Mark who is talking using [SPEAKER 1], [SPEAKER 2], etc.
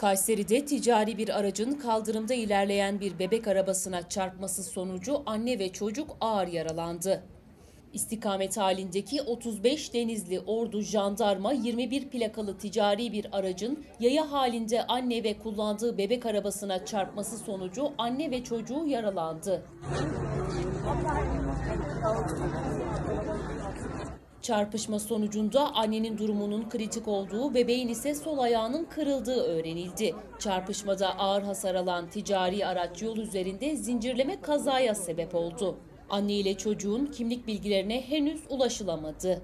[SPEAKER 1] Kayseri'de ticari bir aracın kaldırımda ilerleyen bir bebek arabasına çarpması sonucu anne ve çocuk ağır yaralandı. İstikamet halindeki 35 Denizli Ordu Jandarma 21 plakalı ticari bir aracın yaya halinde anne ve kullandığı bebek arabasına çarpması sonucu anne ve çocuğu yaralandı. Çarpışma sonucunda annenin durumunun kritik olduğu, bebeğin ise sol ayağının kırıldığı öğrenildi. Çarpışmada ağır hasar alan ticari araç yol üzerinde zincirleme kazaya sebep oldu. Anne ile çocuğun kimlik bilgilerine henüz ulaşılamadı.